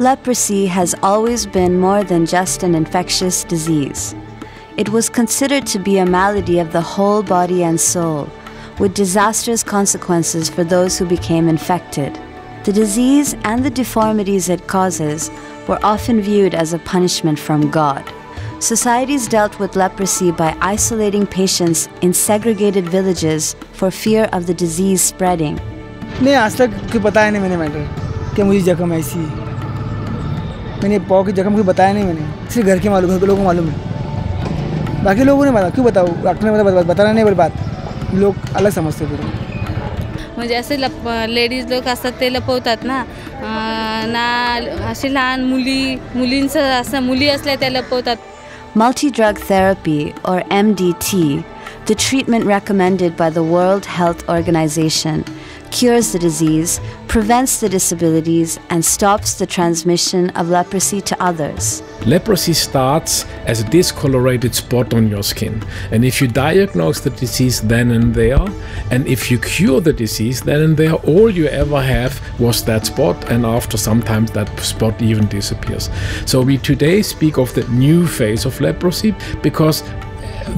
Leprosy has always been more than just an infectious disease. It was considered to be a malady of the whole body and soul, with disastrous consequences for those who became infected. The disease and the deformities it causes were often viewed as a punishment from God. Societies dealt with leprosy by isolating patients in segregated villages for fear of the disease spreading. नहीं आज तक कोई बताया नहीं मैंने matter कि मुझे जख्म ऐसी है मैंने पाव की जख्म कोई बताया नहीं मैंने। सिर्फ़ घर के मालूम घर के लोगों को मालूम है। बाकी लोगों ने बताया क्यों बताओ डॉक्टर ने बता बताना नहीं बोली बात। लोग अलग समझते फिर। म्हणजे असे लप लेडीज़ लोक असतात ते लपवतात ना ना असे लहान मुली मुलींचं असं मुली असल्या त्या लपवतात. Multi drug therapy, or MDT, the treatment recommended by the World Health Organization, cures the disease, prevents the disabilities, and stops the transmission of leprosy to others. Leprosy starts as a discolorated spot on your skin. And if you diagnose the disease then and there, and if you cure the disease then and there, all you ever have was that spot, and after sometimes that spot even disappears. So we today speak of the new phase of leprosy because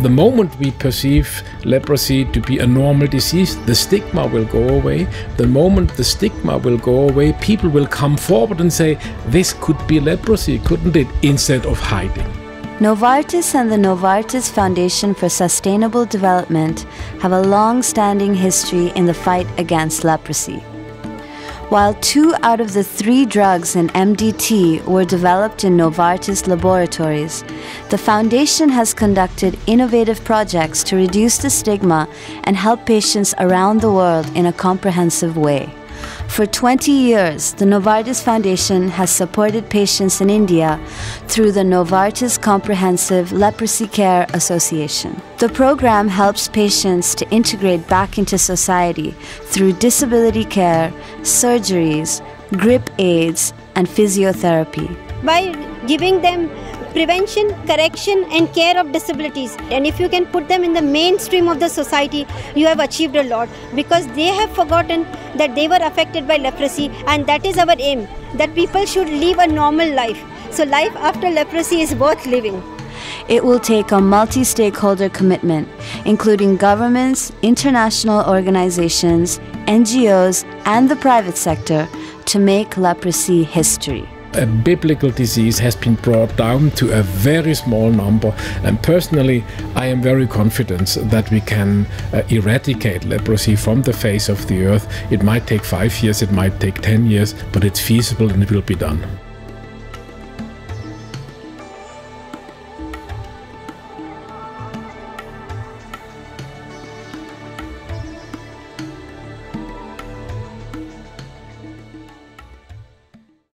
the moment we perceive leprosy to be a normal disease, the stigma will go away. The moment the stigma will go away, people will come forward and say, This could be leprosy, couldn't it? instead of hiding. Novartis and the Novartis Foundation for Sustainable Development have a long standing history in the fight against leprosy. While two out of the three drugs in MDT were developed in Novartis laboratories, the foundation has conducted innovative projects to reduce the stigma and help patients around the world in a comprehensive way. For 20 years, the Novartis Foundation has supported patients in India through the Novartis Comprehensive Leprosy Care Association. The program helps patients to integrate back into society through disability care, surgeries, grip aids, and physiotherapy. by giving them prevention, correction, and care of disabilities. And if you can put them in the mainstream of the society, you have achieved a lot because they have forgotten that they were affected by leprosy, and that is our aim that people should live a normal life. So, life after leprosy is worth living. It will take a multi stakeholder commitment, including governments, international organizations, NGOs, and the private sector, to make leprosy history. A biblical disease has been brought down to a very small number. And personally, I am very confident that we can uh, eradicate leprosy from the face of the earth. It might take five years, it might take 10 years, but it's feasible and it will be done.